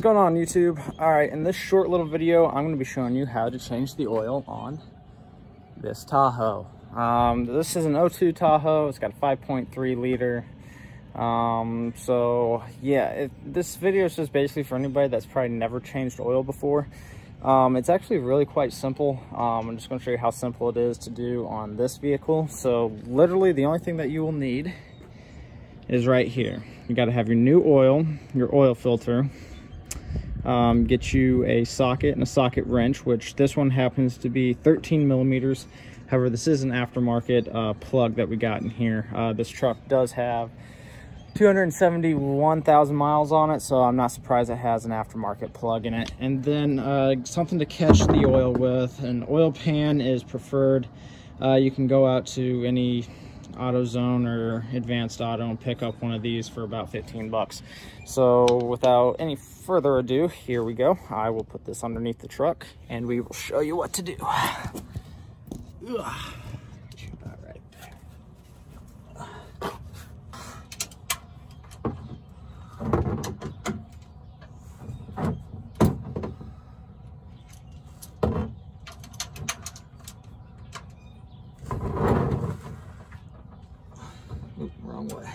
going on YouTube? All right, in this short little video, I'm gonna be showing you how to change the oil on this Tahoe. Um, this is an O2 Tahoe, it's got a 5.3 liter. Um, so yeah, it, this video is just basically for anybody that's probably never changed oil before. Um, it's actually really quite simple. Um, I'm just gonna show you how simple it is to do on this vehicle. So literally the only thing that you will need is right here. You gotta have your new oil, your oil filter, um, get you a socket and a socket wrench, which this one happens to be 13 millimeters. However, this is an aftermarket uh, plug that we got in here. Uh, this truck does have 271,000 miles on it, so I'm not surprised it has an aftermarket plug in it. And then uh, something to catch the oil with. An oil pan is preferred. Uh, you can go out to any AutoZone or Advanced Auto and pick up one of these for about 15 bucks. So without any further ado, here we go. I will put this underneath the truck and we will show you what to do. Ugh. wrong way.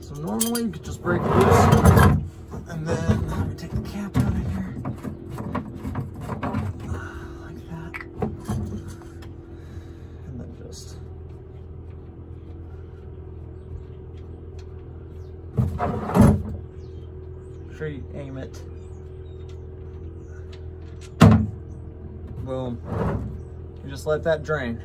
So normally you could just break loose and then we take the cap out of here. Like that. And then just sure you aim it. Boom. You just let that drain.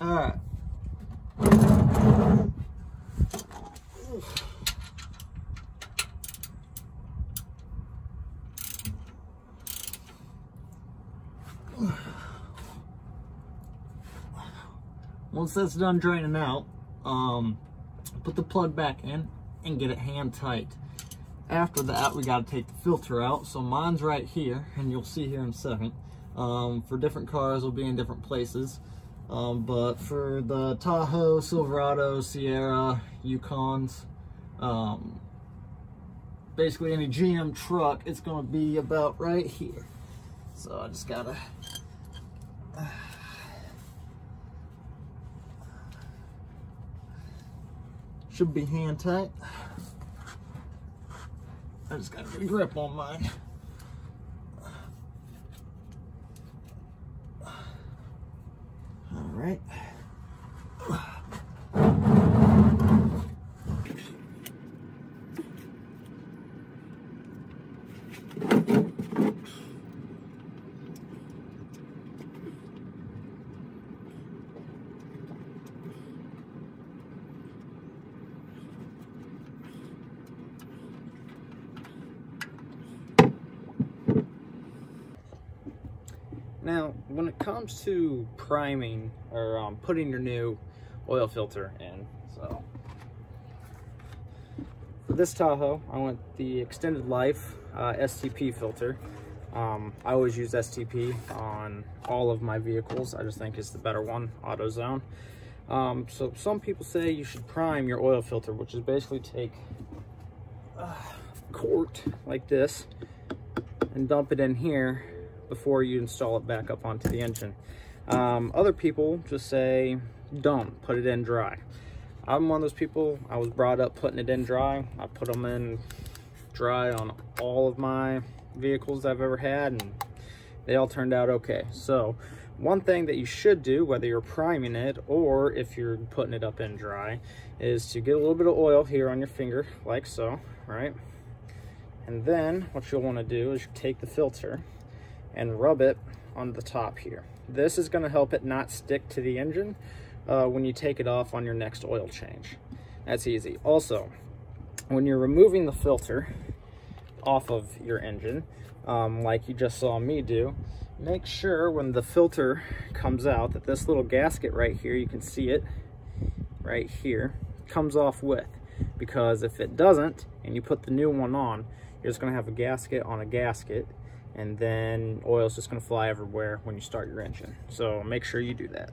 All right. Once that's done draining out, um, put the plug back in and get it hand tight. After that, we got to take the filter out. So mine's right here, and you'll see here in a second. Um, for different cars, will be in different places. Um, but for the Tahoe, Silverado, Sierra, Yukons, um, basically any GM truck, it's going to be about right here. So I just gotta. Uh, should be hand tight. I just got a grip on mine. Right? Now, when it comes to priming or um, putting your new oil filter in, so for this Tahoe, I want the extended life uh, STP filter. Um, I always use STP on all of my vehicles. I just think it's the better one, AutoZone. Um, so some people say you should prime your oil filter, which is basically take a quart like this and dump it in here before you install it back up onto the engine. Um, other people just say, don't, put it in dry. I'm one of those people, I was brought up putting it in dry. I put them in dry on all of my vehicles I've ever had and they all turned out okay. So one thing that you should do, whether you're priming it or if you're putting it up in dry, is to get a little bit of oil here on your finger, like so, right? And then what you'll wanna do is take the filter and rub it on the top here. This is gonna help it not stick to the engine uh, when you take it off on your next oil change. That's easy. Also, when you're removing the filter off of your engine, um, like you just saw me do, make sure when the filter comes out that this little gasket right here, you can see it right here, comes off with. Because if it doesn't, and you put the new one on, you're just gonna have a gasket on a gasket, and then oil's just gonna fly everywhere when you start your engine. So make sure you do that.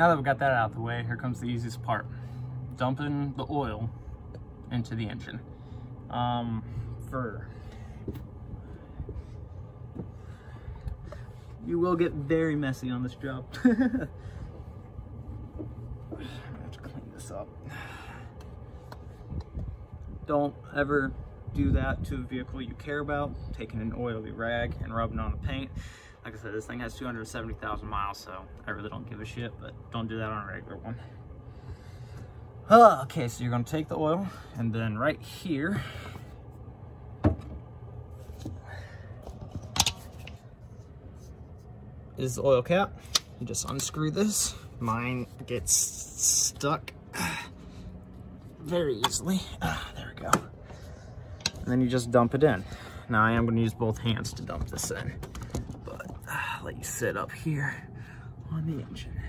Now that we've got that out of the way, here comes the easiest part. Dumping the oil into the engine. Um, for you will get very messy on this job. I have to clean this up. Don't ever do that to a vehicle you care about, taking an oily rag and rubbing on the paint. Like I said, this thing has 270,000 miles, so I really don't give a shit, but don't do that on a regular one. Uh, okay, so you're gonna take the oil, and then right here, is the oil cap. You just unscrew this. Mine gets stuck very easily. Ah, there we go. And then you just dump it in. Now I am gonna use both hands to dump this in let you sit up here on the engine.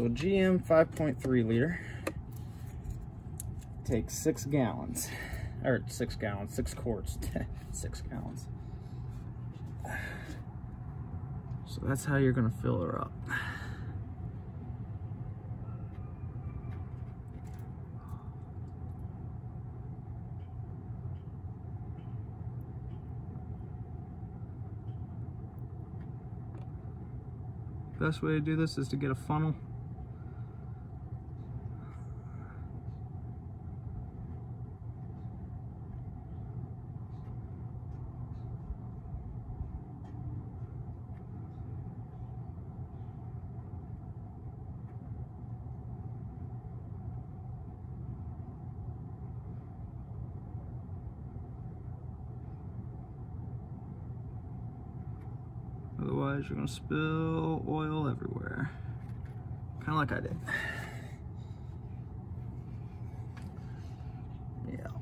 So GM 5.3 liter takes six gallons, or six gallons, six quarts, six gallons. So that's how you're gonna fill her up. Best way to do this is to get a funnel Otherwise, you're gonna spill oil everywhere. Kind of like I did. Yeah.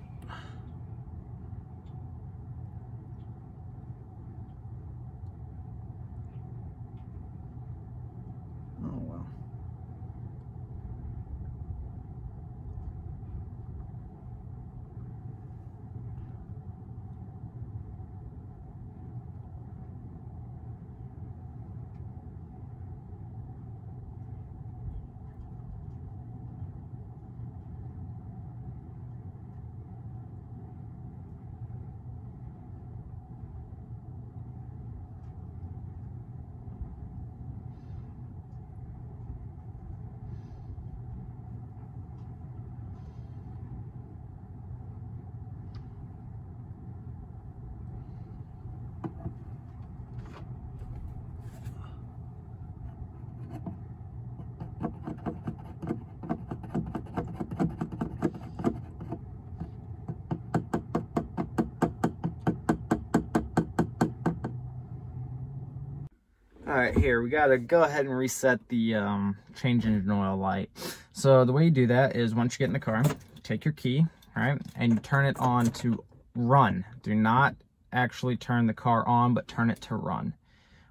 All right, here, we gotta go ahead and reset the um, change engine oil light. So the way you do that is once you get in the car, take your key, all right, and turn it on to run. Do not actually turn the car on, but turn it to run.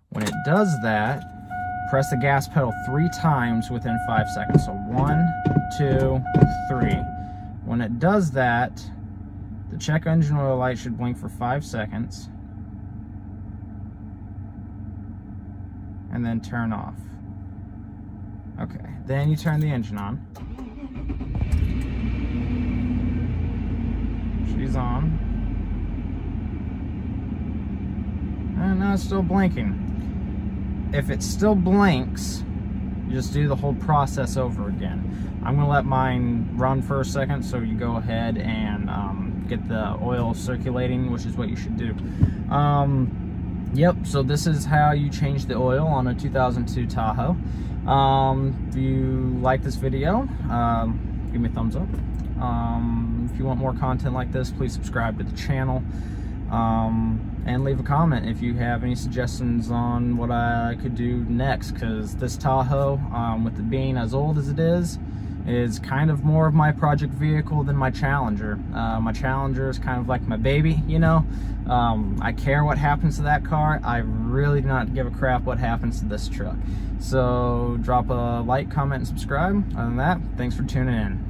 When it does that, press the gas pedal three times within five seconds. So one, two, three. When it does that, the check engine oil light should blink for five seconds. And then turn off. Okay, then you turn the engine on. She's on. And now it's still blinking if it still blinks, you just do the whole process over again. I'm gonna let mine run for a second so you go ahead and um, get the oil circulating, which is what you should do. Um, yep, so this is how you change the oil on a 2002 Tahoe. Um, if you like this video, um, give me a thumbs up. Um, if you want more content like this, please subscribe to the channel. Um, and leave a comment if you have any suggestions on what I could do next because this Tahoe, um, with it being as old as it is, is kind of more of my project vehicle than my Challenger. Uh, my Challenger is kind of like my baby, you know? Um, I care what happens to that car. I really do not give a crap what happens to this truck. So drop a like, comment, and subscribe. Other than that, thanks for tuning in.